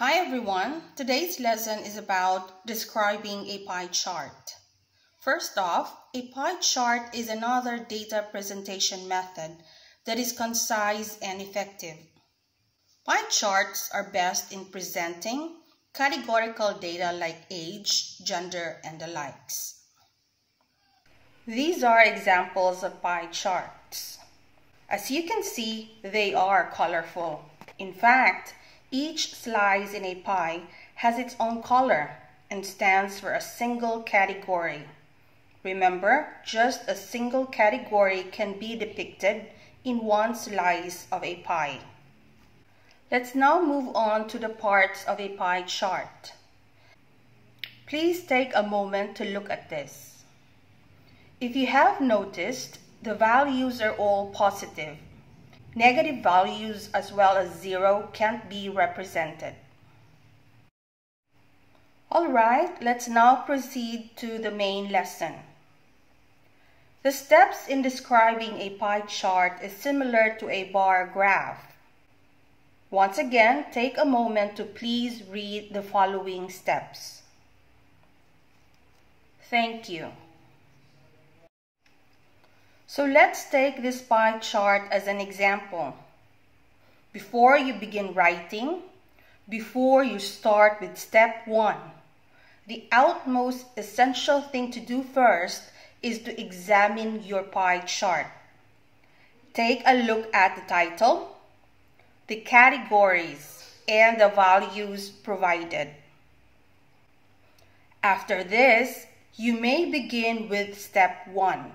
Hi everyone, today's lesson is about describing a pie chart. First off, a pie chart is another data presentation method that is concise and effective. Pie charts are best in presenting categorical data like age, gender, and the likes. These are examples of pie charts. As you can see, they are colorful. In fact, each slice in a pie has its own color and stands for a single category. Remember, just a single category can be depicted in one slice of a pie. Let's now move on to the parts of a pie chart. Please take a moment to look at this. If you have noticed, the values are all positive Negative values as well as zero can't be represented. Alright, let's now proceed to the main lesson. The steps in describing a pie chart is similar to a bar graph. Once again, take a moment to please read the following steps. Thank you. So let's take this pie chart as an example. Before you begin writing, before you start with step one, the outmost essential thing to do first is to examine your pie chart. Take a look at the title, the categories, and the values provided. After this, you may begin with step one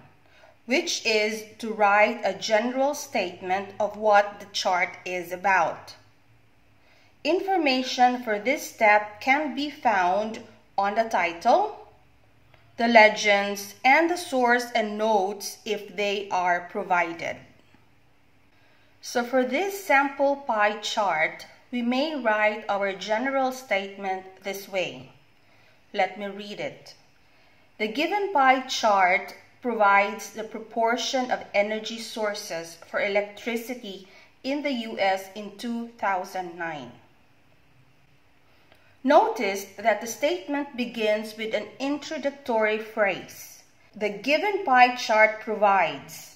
which is to write a general statement of what the chart is about. Information for this step can be found on the title, the legends, and the source and notes if they are provided. So for this sample pie chart, we may write our general statement this way. Let me read it. The given pie chart provides the proportion of energy sources for electricity in the U.S. in 2009. Notice that the statement begins with an introductory phrase. The given pie chart provides,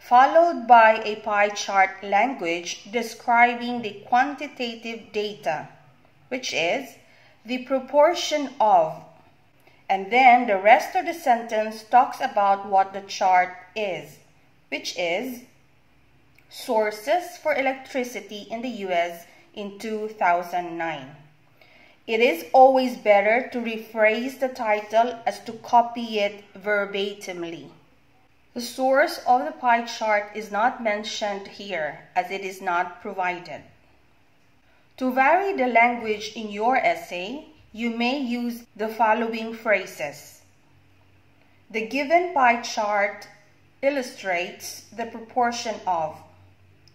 followed by a pie chart language describing the quantitative data, which is the proportion of and then the rest of the sentence talks about what the chart is, which is sources for electricity in the US in 2009. It is always better to rephrase the title as to copy it verbatimly. The source of the pie chart is not mentioned here as it is not provided. To vary the language in your essay, you may use the following phrases. The given pie chart illustrates the proportion of,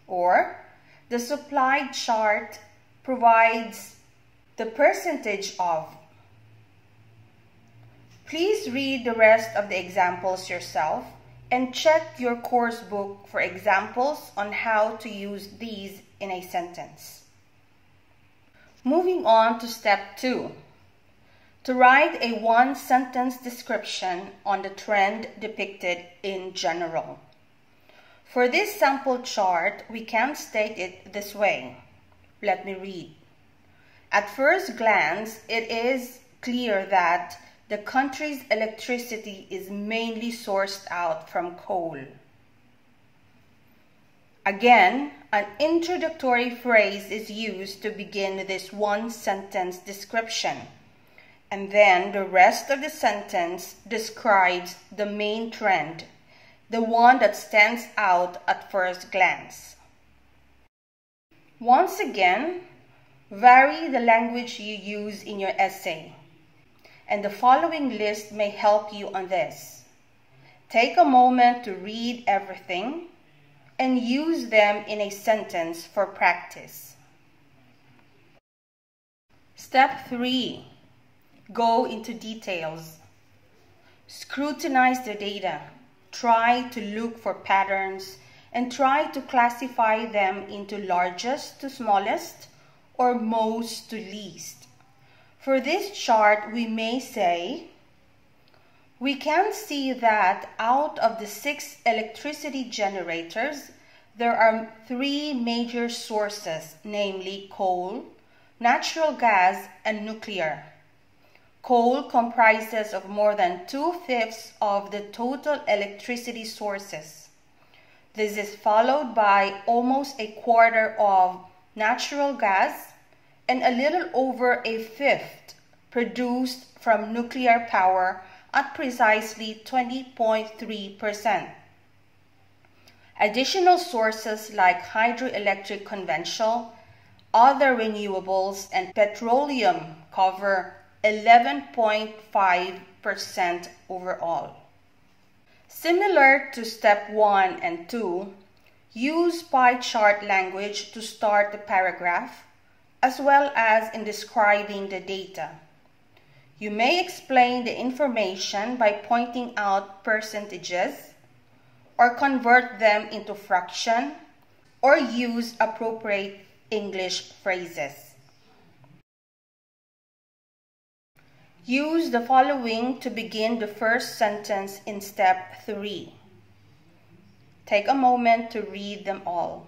or the supplied chart provides the percentage of. Please read the rest of the examples yourself and check your course book for examples on how to use these in a sentence. Moving on to step two to write a one sentence description on the trend depicted in general. For this sample chart, we can state it this way. Let me read. At first glance, it is clear that the country's electricity is mainly sourced out from coal. Again, an introductory phrase is used to begin this one sentence description and then the rest of the sentence describes the main trend, the one that stands out at first glance. Once again, vary the language you use in your essay, and the following list may help you on this. Take a moment to read everything and use them in a sentence for practice. Step 3 Go into details. Scrutinize the data. Try to look for patterns and try to classify them into largest to smallest or most to least. For this chart, we may say, we can see that out of the six electricity generators, there are three major sources, namely coal, natural gas, and nuclear. Coal comprises of more than two-fifths of the total electricity sources. This is followed by almost a quarter of natural gas and a little over a fifth produced from nuclear power at precisely 20.3%. Additional sources like hydroelectric conventional, other renewables, and petroleum cover 11.5% overall. Similar to step 1 and 2, use pie chart language to start the paragraph as well as in describing the data. You may explain the information by pointing out percentages or convert them into fraction or use appropriate English phrases. Use the following to begin the first sentence in step 3. Take a moment to read them all.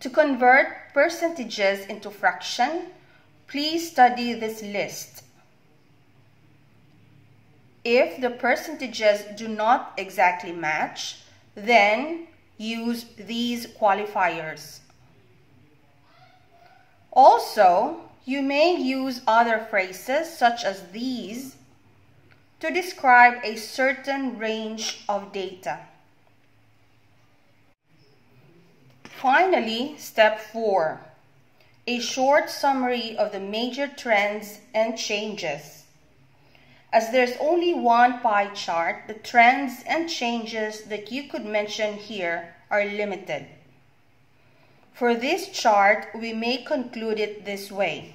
To convert percentages into fraction, Please study this list. If the percentages do not exactly match, then use these qualifiers. Also, you may use other phrases such as these to describe a certain range of data. Finally, step 4 a short summary of the major trends and changes. As there's only one pie chart, the trends and changes that you could mention here are limited. For this chart, we may conclude it this way.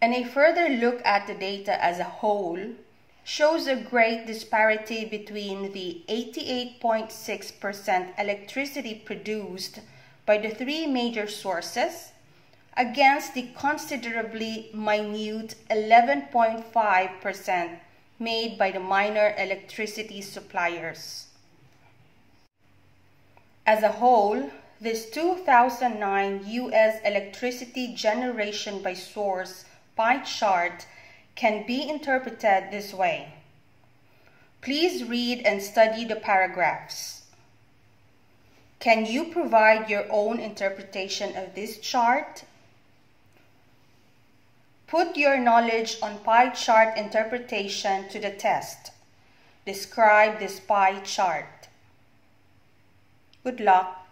And a further look at the data as a whole shows a great disparity between the 88.6% electricity produced by the three major sources against the considerably minute 11.5% made by the minor electricity suppliers. As a whole, this 2009 U.S. electricity generation by source pie chart can be interpreted this way. Please read and study the paragraphs. Can you provide your own interpretation of this chart? Put your knowledge on pie chart interpretation to the test. Describe this pie chart. Good luck.